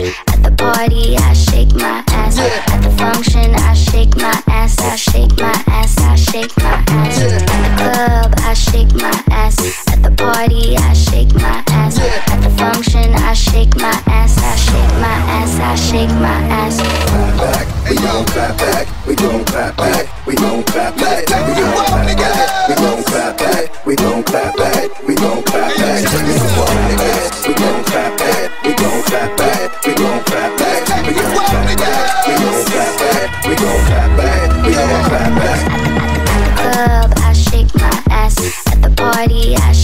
At the party, I shake my ass. At the function, I shake my ass. I shake my ass. I shake my ass. At the club, I shake my ass. At the party, I shake my ass. At the function, I shake my ass. I shake my ass. I shake my ass. Back, we gon' clap back. We gon' clap back. We gon' clap back. We gon' clap back. We gon' clap back. We gon' clap back. We gon' clap back. We gon' clap back. We gon' clap back. Party. I